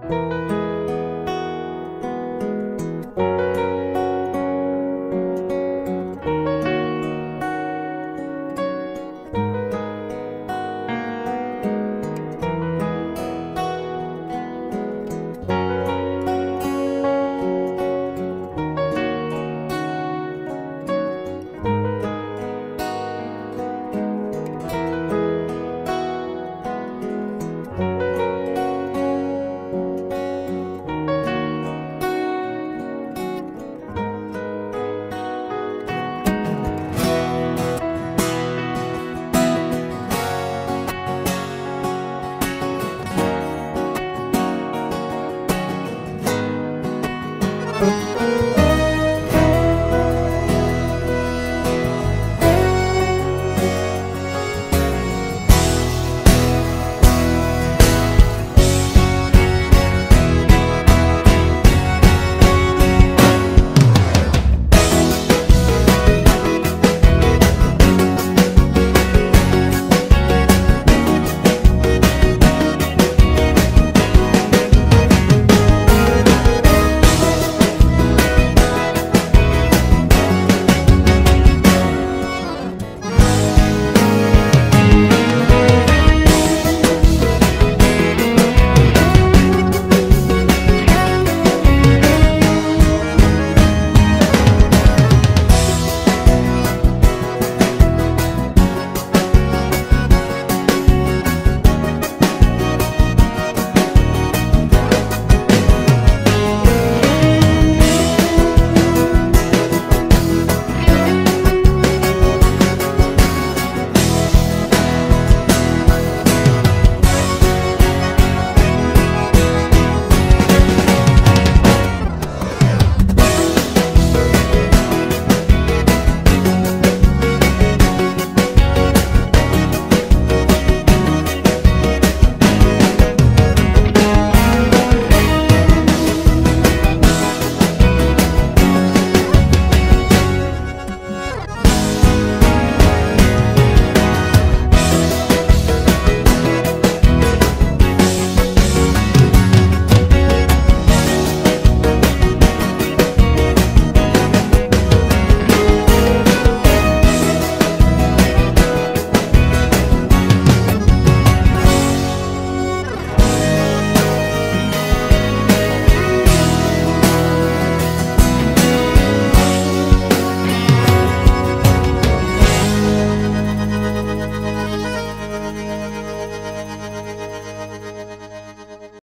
you